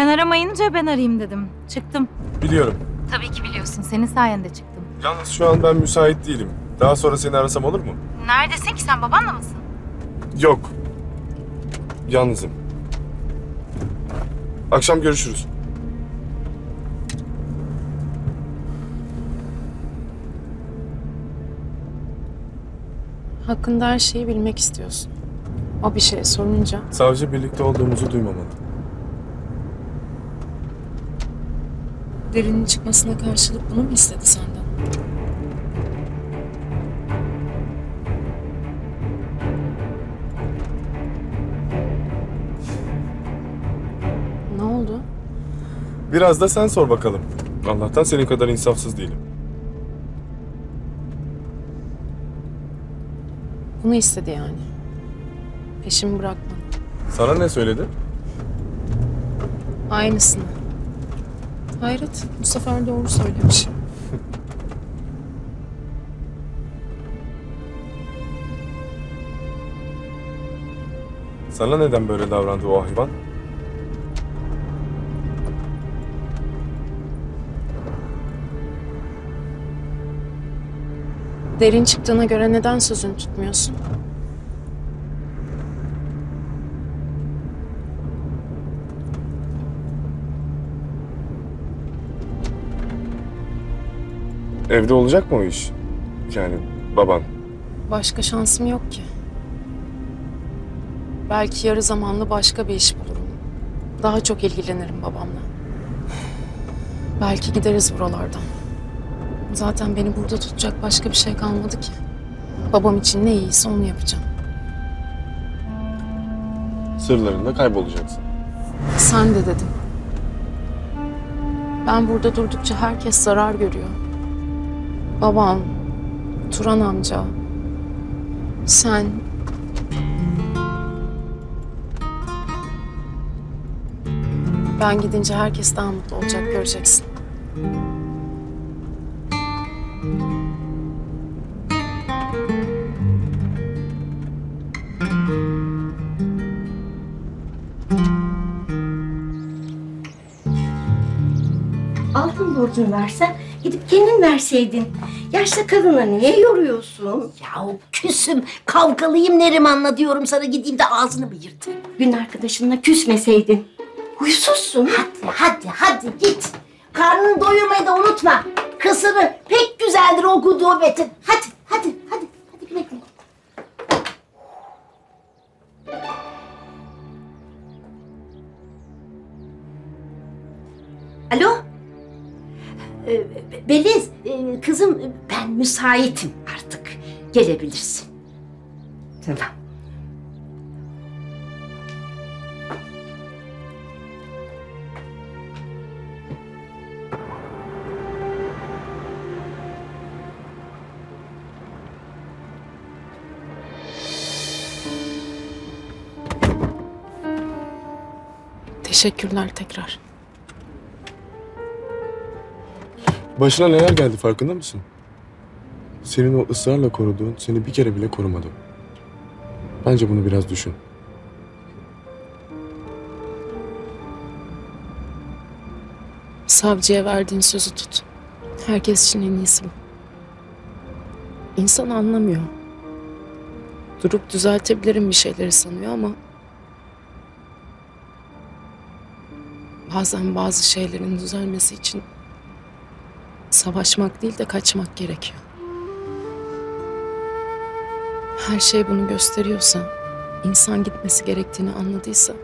aramayınca ben arayayım dedim. Çıktım. Biliyorum. Tabii ki biliyorsun. Senin sayende çıktım. Yalnız şu an ben müsait değilim. Daha sonra seni arasam olur mu? Neredesin ki sen? Babanla mısın? Yok. Yalnızım. Akşam görüşürüz. Hakkında her şeyi bilmek istiyorsun. O bir şey sorunca Savcı birlikte olduğumuzu duymamalı. Derinin çıkmasına karşılık bunu mu istedi senden? Ne oldu? Biraz da sen sor bakalım. Allah'tan senin kadar insafsız değilim. Bunu istedi yani. Peşimi bırakma. Sana ne söyledi? Aynısını. Hayret, bu sefer doğru söylemiş. Sana neden böyle davrandı o hayvan? Derin çıktığına göre neden sözünü tutmuyorsun? Evde olacak mı o iş? Yani baban. Başka şansım yok ki. Belki yarı zamanlı başka bir iş bulurum. Daha çok ilgilenirim babamla. Belki gideriz buralardan. Zaten beni burada tutacak başka bir şey kalmadı ki. Babam için ne iyiyse onu yapacağım. Sırlarında kaybolacaksın. Sen de dedim. Ben burada durdukça herkes zarar görüyor. Babam, Turan amca, sen. Ben gidince herkes daha mutlu olacak göreceksin. Altın borcunu versen gidip kendin verseydin. Yaşlı kadına niye yoruyorsun? Yahu küsüm, kavgalıyım Neriman'la diyorum sana gideyim de ağzını mı yırtayım? Gün arkadaşınla küsmeseydin. Huysuzsun. Hadi hadi hadi git. Karnını doyurmayı da unutma. Kısırı pek güzeldir okuduğu betin. Hadi hadi hadi. Hadi güle güle. Alo? Ee, Beliz, e, kızım ben müsaitim artık. Gelebilirsin. Tamam. Teşekkürler tekrar. Başına neler geldi farkında mısın? Senin o ısrarla koruduğun seni bir kere bile korumadı. Bence bunu biraz düşün. Savcıya verdiğin sözü tut. Herkes için en iyisi bu. İnsan anlamıyor. Durup düzeltebilirim bir şeyleri sanıyor ama... Bazen bazı şeylerin düzelmesi için savaşmak değil de kaçmak gerekiyor. Her şey bunu gösteriyorsa, insan gitmesi gerektiğini anladıysa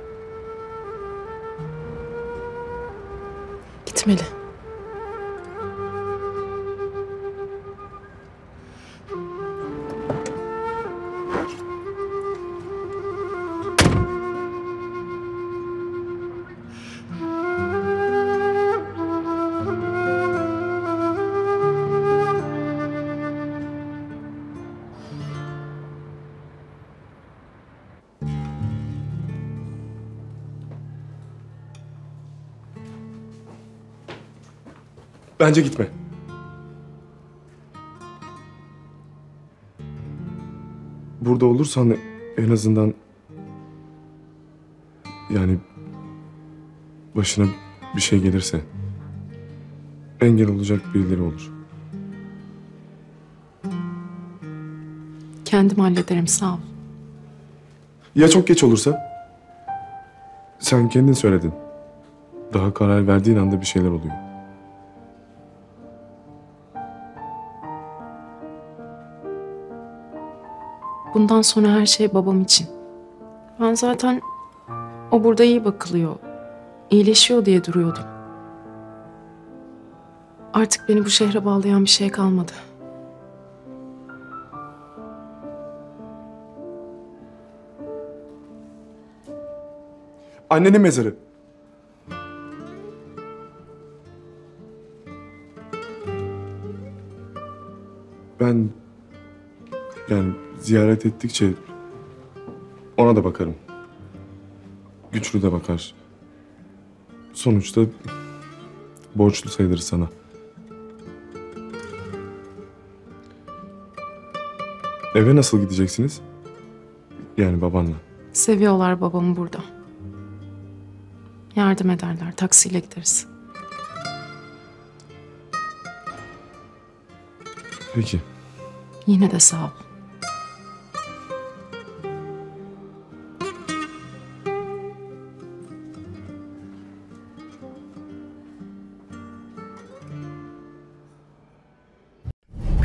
gitmeli. Bence gitme. Burada olursan en azından yani başına bir şey gelirse engel olacak birileri olur. Kendim hallederim sağ ol. Ya çok geç olursa? Sen kendin söyledin. Daha karar verdiğin anda bir şeyler oluyor. Bundan sonra her şey babam için. Ben zaten o burada iyi bakılıyor, iyileşiyor diye duruyordum. Artık beni bu şehre bağlayan bir şey kalmadı. Annenin mezarı. Ben yani ziyaret ettikçe ona da bakarım. Güçlü de bakar. Sonuçta borçlu sayılır sana. Eve nasıl gideceksiniz? Yani babanla. Seviyorlar babamı burada. Yardım ederler, taksiyle gideriz. Peki. Yine de sağ ol.